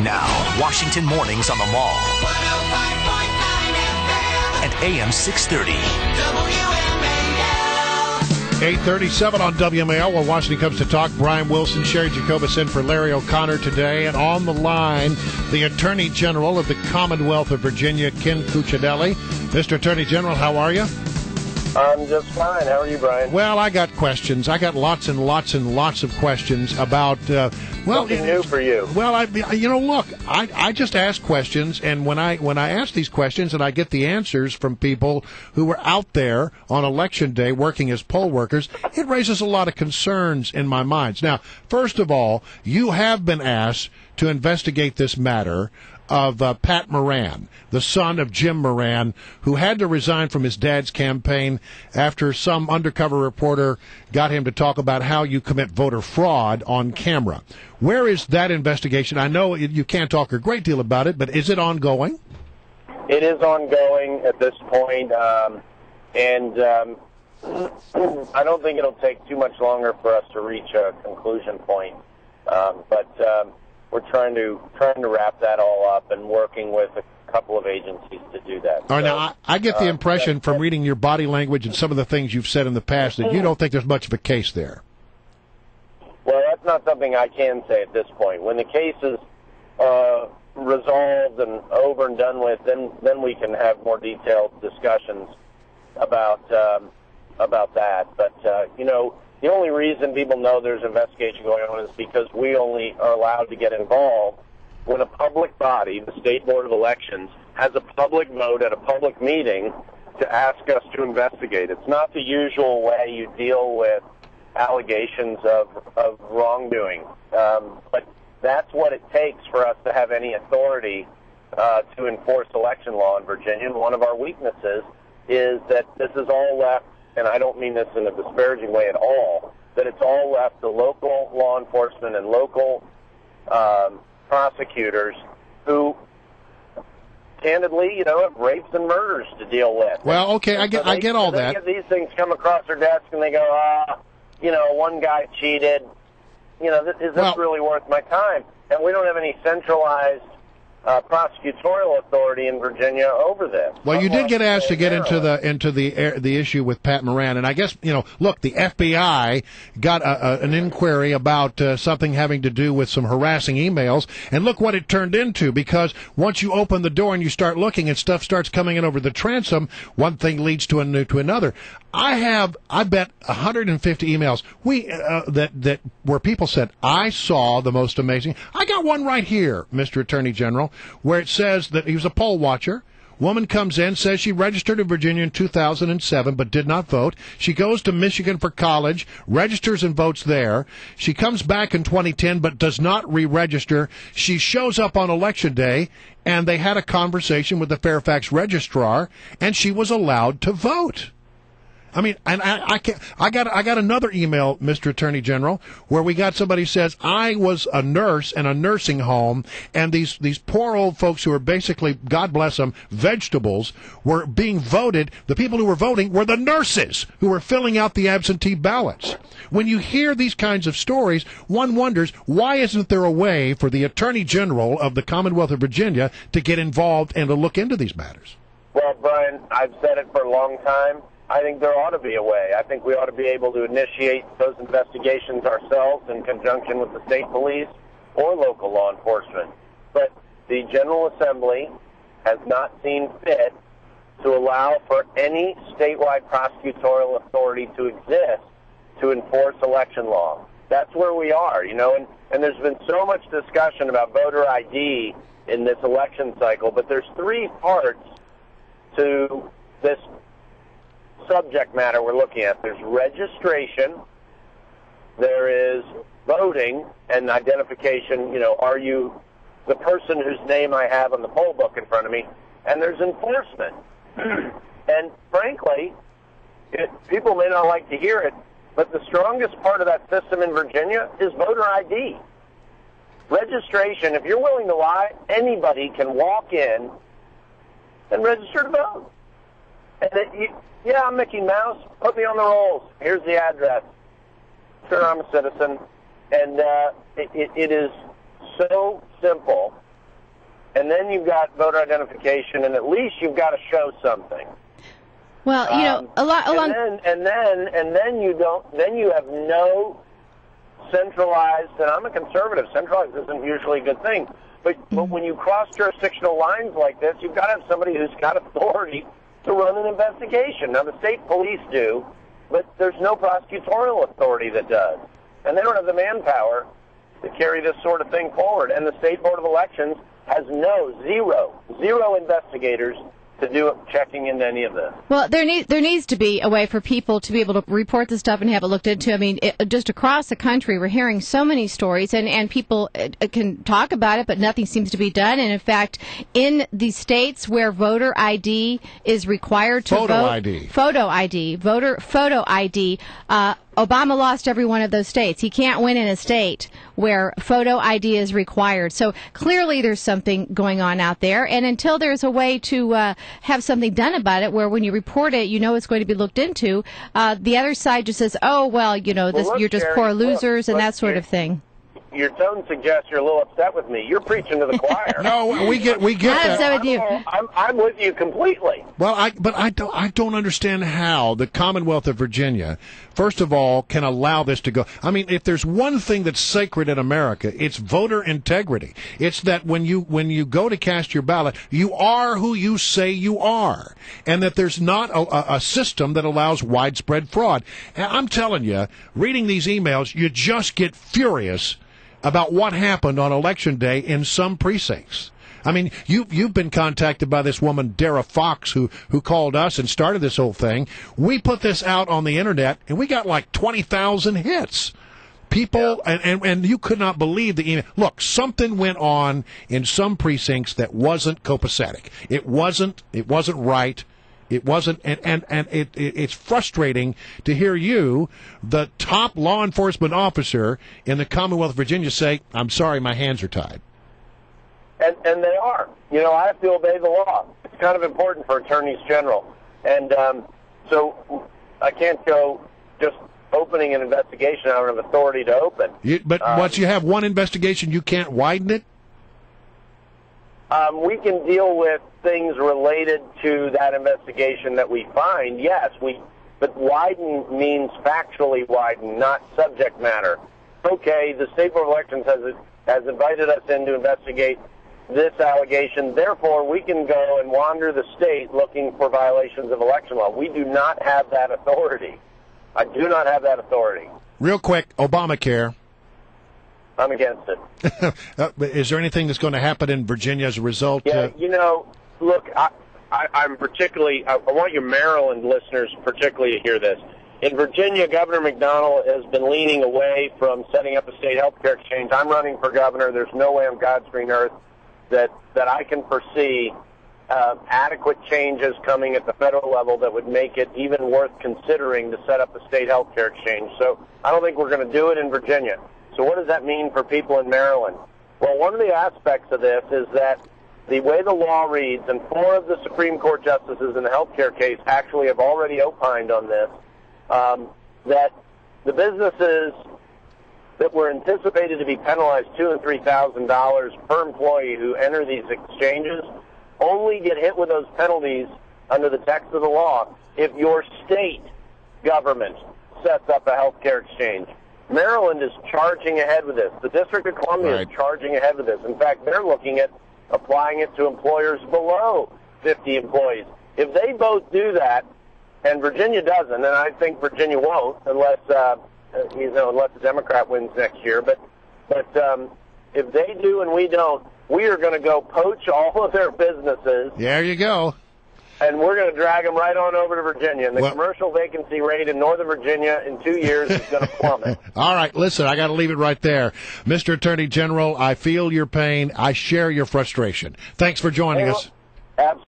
Now, Washington mornings on the mall. And AM 630. 837 on WMAL, where Washington comes to talk. Brian Wilson, Sherry Jacobus in for Larry O'Connor today. And on the line, the Attorney General of the Commonwealth of Virginia, Ken Cuccinelli. Mr. Attorney General, how are you? I'm just fine. How are you, Brian? Well, I got questions. I got lots and lots and lots of questions about. Uh, well, Something new for you. Well, I, you know, look, I, I just ask questions, and when I when I ask these questions and I get the answers from people who were out there on election day working as poll workers, it raises a lot of concerns in my mind. Now, first of all, you have been asked to investigate this matter of uh, Pat Moran, the son of Jim Moran, who had to resign from his dad's campaign after some undercover reporter got him to talk about how you commit voter fraud on camera. Where is that investigation? I know you can't talk a great deal about it, but is it ongoing? It is ongoing at this point, um, and um, I don't think it'll take too much longer for us to reach a conclusion point. Um, but um, we're trying to trying to wrap that all up and working with a couple of agencies to do that. All right, so, now I, I get the uh, impression from reading your body language and some of the things you've said in the past that you don't think there's much of a case there. Well, that's not something I can say at this point. When the case is uh, resolved and over and done with, then then we can have more detailed discussions about um, about that. But uh, you know the only reason people know there's an investigation going on is because we only are allowed to get involved when a public body, the State Board of Elections, has a public vote at a public meeting to ask us to investigate. It's not the usual way you deal with allegations of, of wrongdoing. Um, but that's what it takes for us to have any authority uh, to enforce election law in Virginia. And one of our weaknesses is that this is all left and I don't mean this in a disparaging way at all, that it's all left to local law enforcement and local um, prosecutors who candidly, you know, have rapes and murders to deal with. Well, okay, I get, so they, I get all they that. Get these things come across their desk, and they go, ah, you know, one guy cheated. You know, is this well, really worth my time? And we don't have any centralized uh, prosecutorial authority in Virginia over this. Well, you did get asked to get into the into the the issue with Pat Moran, and I guess you know. Look, the FBI got a, a, an inquiry about uh, something having to do with some harassing emails, and look what it turned into. Because once you open the door and you start looking, and stuff starts coming in over the transom, one thing leads to a, new to another. I have, I bet, 150 emails we uh, that that where people said I saw the most amazing. I got one right here, Mr. Attorney General, where it says that he was a poll watcher. Woman comes in, says she registered in Virginia in 2007 but did not vote. She goes to Michigan for college, registers and votes there. She comes back in 2010 but does not re register. She shows up on election day and they had a conversation with the Fairfax registrar and she was allowed to vote. I mean, and I, I, can't, I got I got another email, Mr. Attorney General, where we got somebody says I was a nurse in a nursing home, and these these poor old folks who are basically, God bless them, vegetables, were being voted. The people who were voting were the nurses who were filling out the absentee ballots. When you hear these kinds of stories, one wonders why isn't there a way for the Attorney General of the Commonwealth of Virginia to get involved and to look into these matters? Well, Brian, I've said it for a long time I think there ought to be a way. I think we ought to be able to initiate those investigations ourselves in conjunction with the state police or local law enforcement. But the General Assembly has not seen fit to allow for any statewide prosecutorial authority to exist to enforce election law. That's where we are, you know, and, and there's been so much discussion about voter ID in this election cycle, but there's three parts to this subject matter we're looking at. There's registration, there is voting and identification. You know, are you the person whose name I have on the poll book in front of me? And there's enforcement. and frankly, it, people may not like to hear it, but the strongest part of that system in Virginia is voter ID. Registration, if you're willing to lie, anybody can walk in and register to vote. And you, yeah, I'm Mickey Mouse. Put me on the rolls. Here's the address. Sure, I'm a citizen. And uh, it, it, it is so simple. and then you've got voter identification, and at least you've got to show something. Well, you know, Um, a lot along. and then and then and then you don't then you have no centralized and I'm a conservative. Centralized isn't usually a good thing. But but when you cross jurisdictional lines like this, you've got to have somebody who's got authority to run an investigation. Now the state police do, but there's no prosecutorial authority that does. And they don't have the manpower to carry this sort of thing forward. And the state board of elections has no zero zero investigators to do checking into any of this. Well, there need there needs to be a way for people to be able to report this stuff and have it looked into. I mean, it, just across the country, we're hearing so many stories, and and people uh, can talk about it, but nothing seems to be done. And in fact, in the states where voter ID is required to Photo vote, ID. photo ID, voter photo ID. Uh, Obama lost every one of those states. He can't win in a state where photo ID is required. So clearly there's something going on out there. And until there's a way to uh, have something done about it, where when you report it, you know it's going to be looked into, uh, the other side just says, oh, well, you know, this, look, you're just Jerry, poor look, losers and look, that sort here- of thing. Your tone suggests you're a little upset with me. You're preaching to the choir. No, we get we get I'm that. upset with you. I'm, I'm, I'm with you completely. Well, I but I don't I don't understand how the Commonwealth of Virginia, first of all, can allow this to go. I mean, if there's one thing that's sacred in America, it's voter integrity. It's that when you when you go to cast your ballot, you are who you say you are, and that there's not a, a, a system that allows widespread fraud. And I'm telling you, reading these emails, you just get furious about what happened on election day in some precincts. I mean, you you've been contacted by this woman Dara Fox who who called us and started this whole thing. We put this out on the internet and we got like twenty thousand hits. People and, and and you could not believe the email. Look, something went on in some precincts that wasn't copacetic. It wasn't. It wasn't right. It wasn't, and and and it, it it's frustrating to hear you, the top law enforcement officer in the Commonwealth of Virginia, say, "I'm sorry, my hands are tied." And, and they are. You know, I have to obey the law. It's kind of important for attorneys general. And um, so I can't go just opening an investigation I don't have authority to open. You, but Uh, once you have one investigation, you can't widen it. Um, we can deal with things related to that investigation that we find. Yes, we, but widen means factually widen, not subject matter. Okay, the state board of elections has has invited us in to investigate this allegation. Therefore, we can go and wander the state looking for violations of election law. We do not have that authority. I do not have that authority. Real quick, Obamacare. I'm against it. Uh, there anything that's going to happen in Virginia as a result? Yeah, uh, you know, look, I, I, I'm particularly, I, I want your Maryland listeners particularly to hear this. In Virginia, Governor McDonnell has been leaning away from setting up a state health care exchange. I'm running for governor. There's no way on God's green earth that, that I can foresee uh, adequate changes coming at the federal level that would make it even worth considering to set up a state health care exchange. So I don't think we're going to do it in Virginia. So what does that mean for people in Maryland? Well, one of the aspects of this is that the way the law reads, and four of the Supreme Court justices in the health care case actually have already opined on this, um, that the businesses that were anticipated to be penalized two and three thousand dollars per employee who enter these exchanges only get hit with those penalties under the text of the law if your state government sets up a health care exchange. Maryland is charging ahead with this. The District of Columbia Right. is charging ahead with this. In fact, they're looking at applying it to employers below 50 employees. If they both do that, and Virginia doesn't, and I think Virginia won't unless uh, uh, you know unless the Democrat wins next year. But but um, if they do and we don't, we are going to go poach all of their businesses, there you go. And we're going to drag them right on over to Virginia. And the Well- commercial vacancy rate in Northern Virginia in two years is going to plummet. All right, listen, I got to leave it right there. Mr. Attorney General, I feel your pain. I share your frustration. Thanks for joining Hey, us. Absolutely.